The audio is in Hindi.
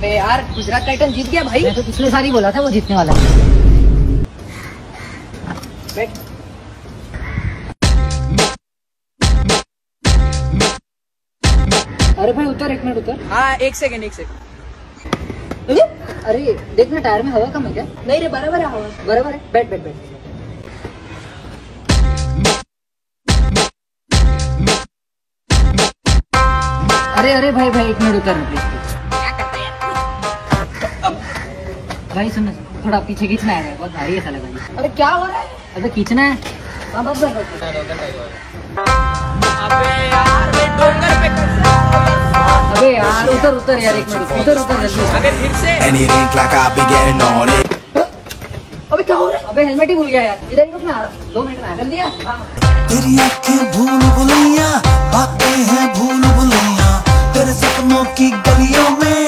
अबे यार गुजरात टाइटन जीत गया भाई। मैं तो पिछले साल ही बोला था वो जीतने वाला है। अरे भाई उतर एक मिनट उतर। हाँ एक सेकंड एक सेकंड अरे अरे देखना टायर में हवा कम है क्या? नहीं रे बराबर है हवा। बराबर है। बैठ बैठ बैठ। अरे अरे भाई भाई एक मिनट उतर। प्लीज़ भाई सुन थोड़ा पीछे खींचना है। बहुत भारी ऐसा लगा। अरे क्या हो रहा है? अबे खींचना है। हाँ अबे यार उतर उतर यार एक मिनट। उतर उतर जल्दी अबे फिर से. अबे क्या हो रहा है? अबे हेलमेट ही भूल गया यार। इधर ही रुकना दो मिनट में जल्दी आ। तेरी आँखें भूल भुलैया बातें हैं भूल भुलैया। तेरे सपनों की गलियों में